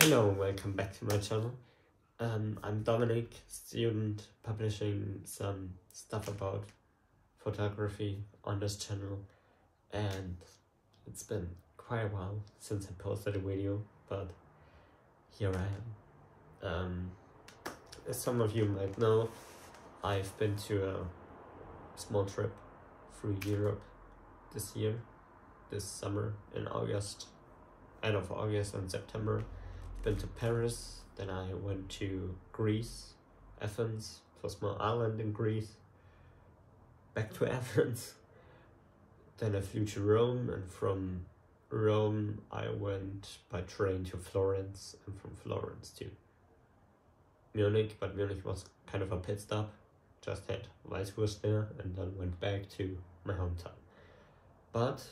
Hello, welcome back to my channel. Um, I'm Dominik, student publishing some stuff about photography on this channel and it's been quite a while since I posted a video, but here I am. Um, as some of you might know, I've been to a small trip through Europe this year, this summer in August, end of August and September. Been to Paris, then I went to Greece, Athens, a small island in Greece, back to Athens. Then I flew to Rome, and from Rome I went by train to Florence, and from Florence to Munich, but Munich was kind of a pit stop. Just had Weißwurst there, and then went back to my hometown. But,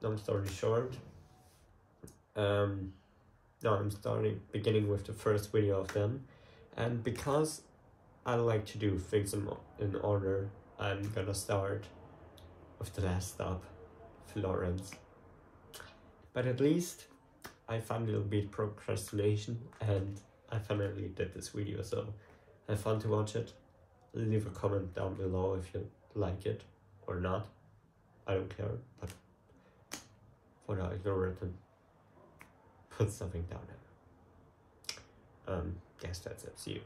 long story short, um, now I'm starting beginning with the first video of them, and because I like to do things in, in order, I'm gonna start with the last stop, Florence. But at least I found a little bit procrastination and I finally did this video, so have fun to watch it. Leave a comment down below if you like it or not. I don't care, but for now the algorithm, put something down there. Um, guess that's up to you.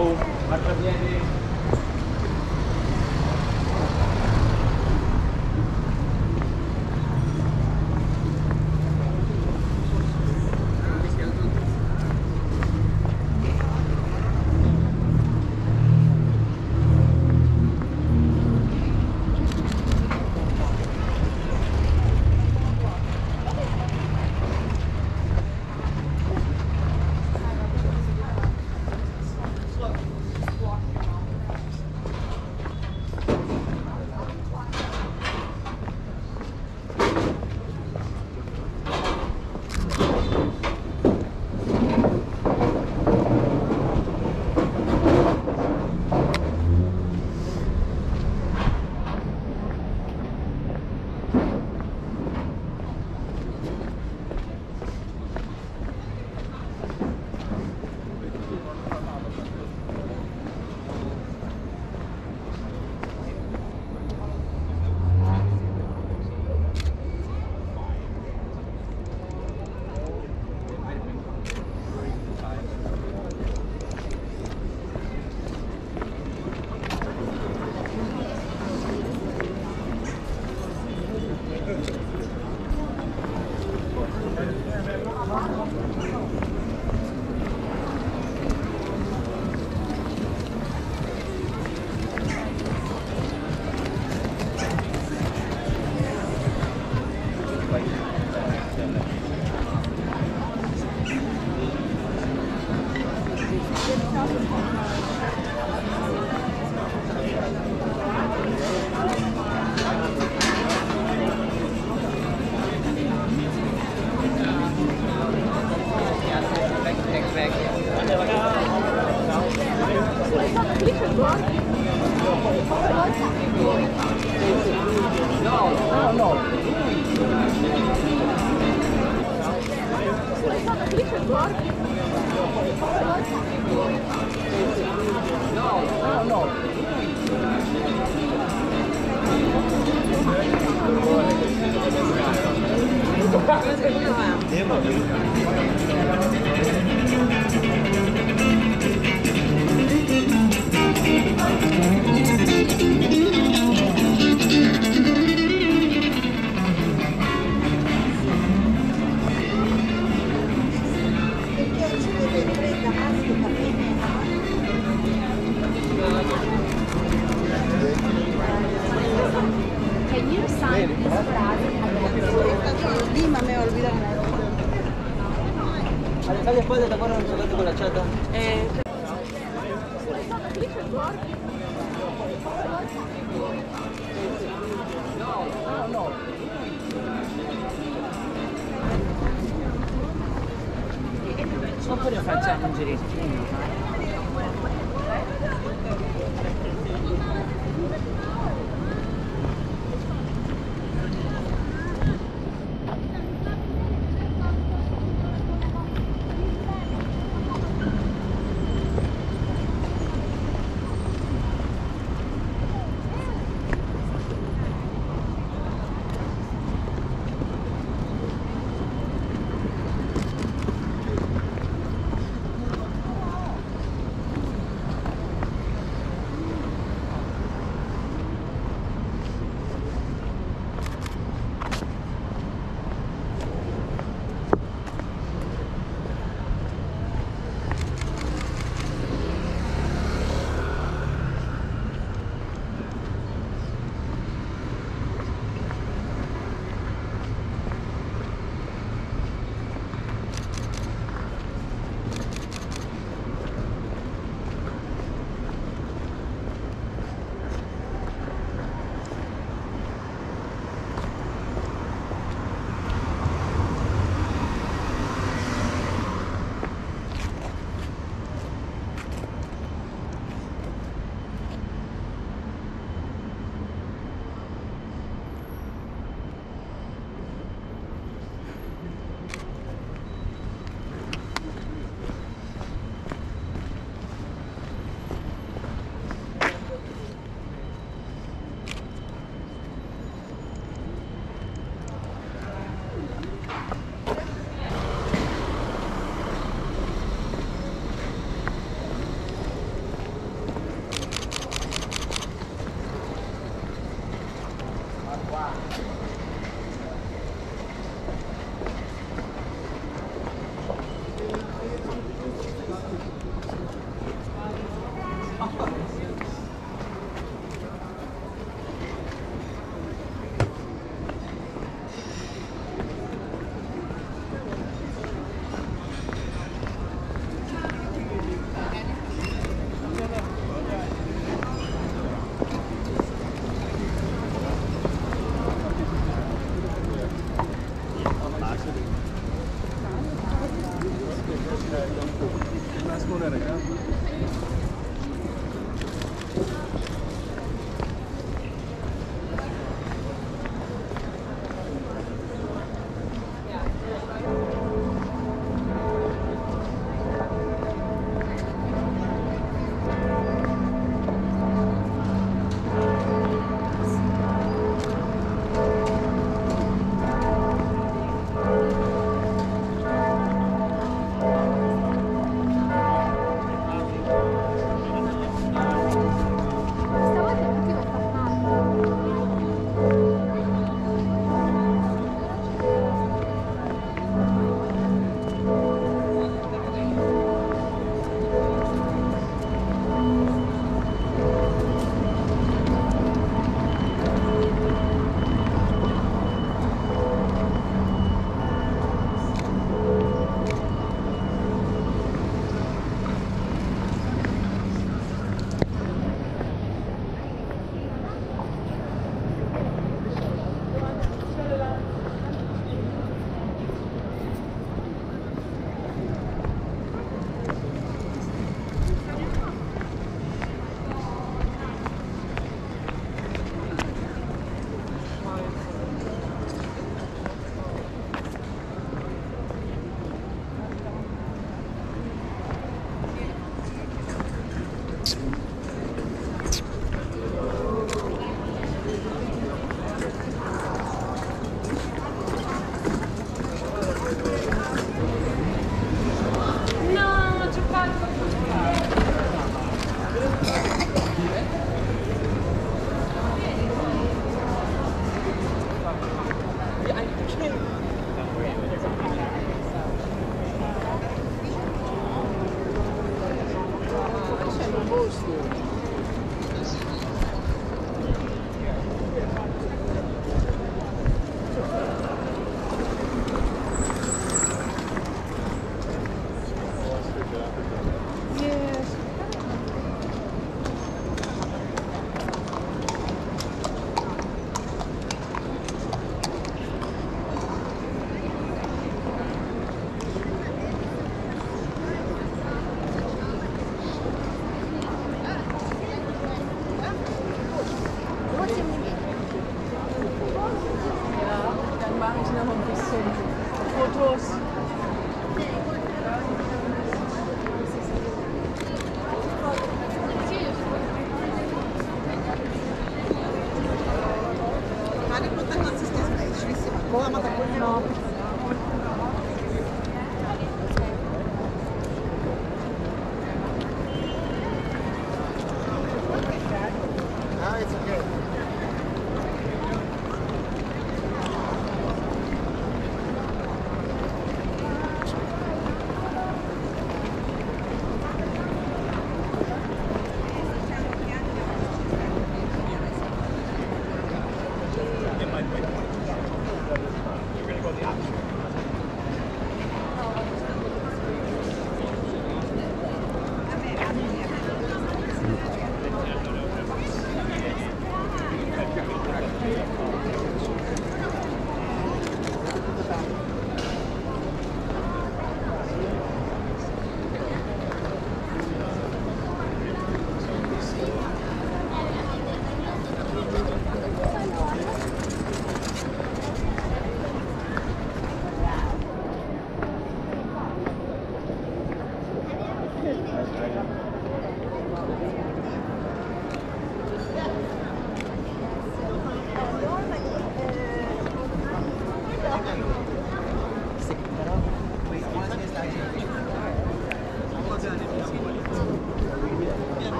tahu maksudnya ini Thế mà yapacağımı öncelikle.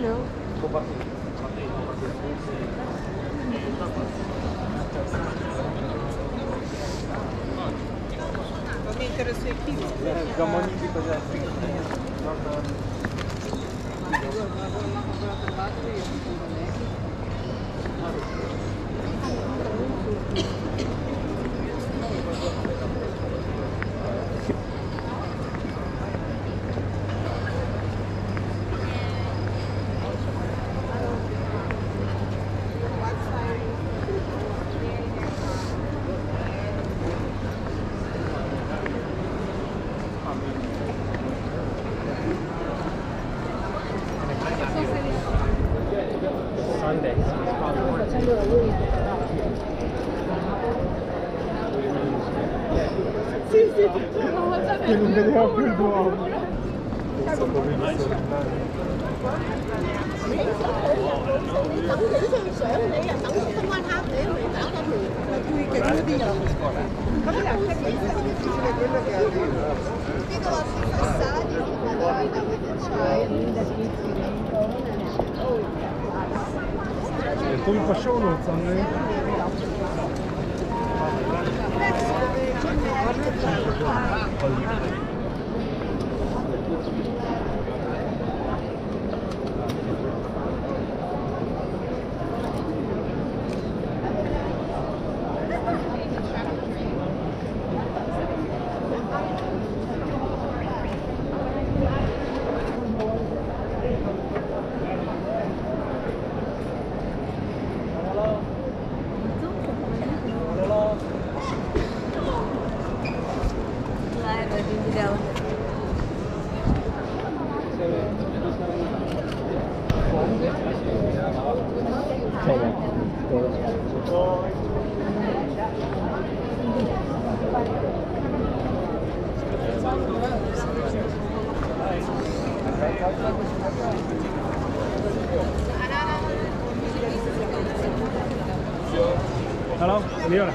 Valeu. Alguém interessou aqui? Gamonica já. 都不少呢，真的。Leone.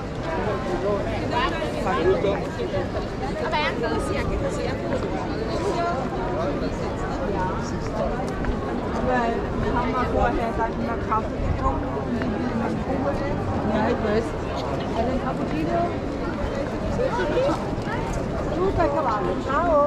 Vabbè, anche così, anche così, anche così. Weil wir haben mal vorher dann immer Kaffee getrunken. Ja, ich weiß. Einen Cappuccino? Super cavallo. Ciao.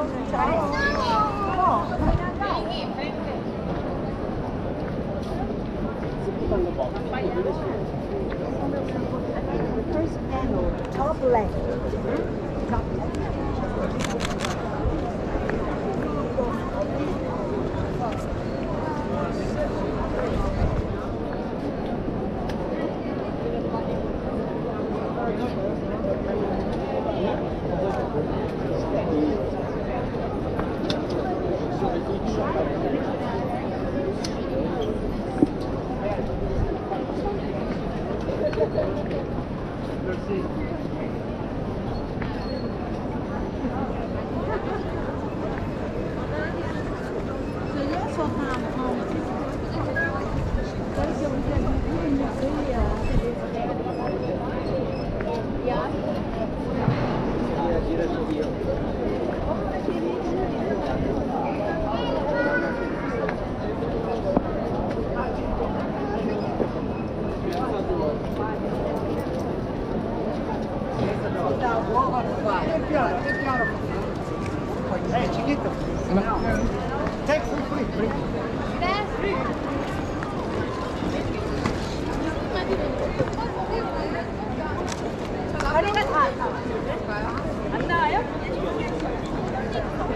안 나와요?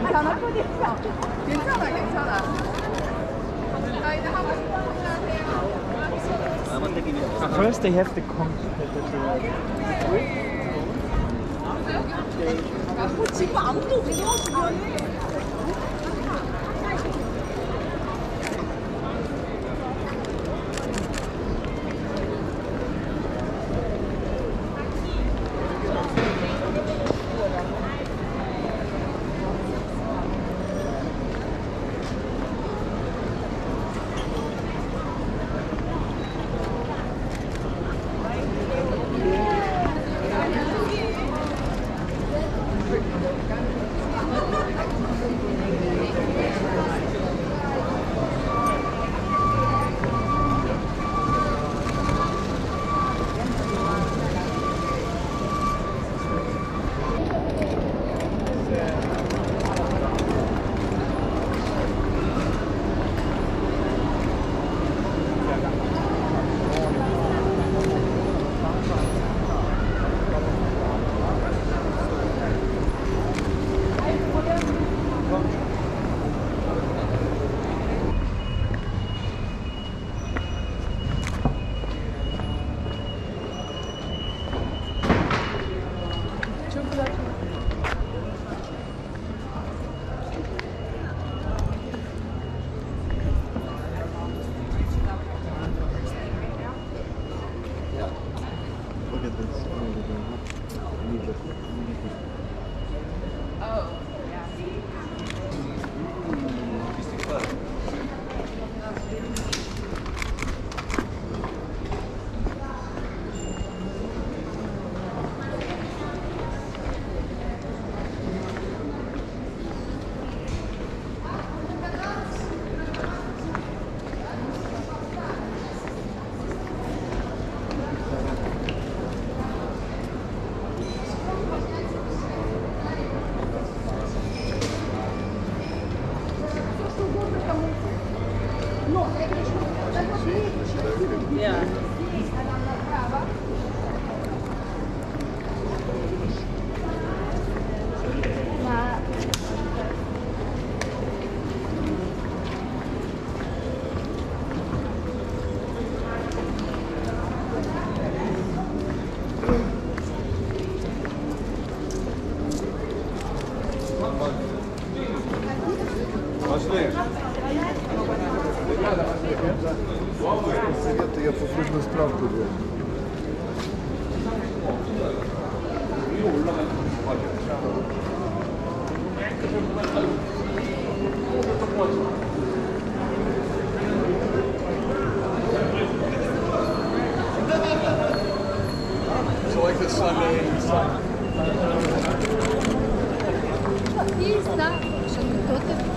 안 나와? 괜찮아, 괜찮아. 나 이제 하고 싶은 거 하세요. First they have the con. 뭐 지금 아무도 없어, 주변에. Pista.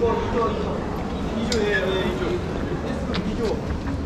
以上。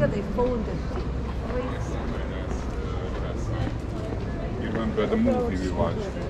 Enter the phone. You remember the movie we watched?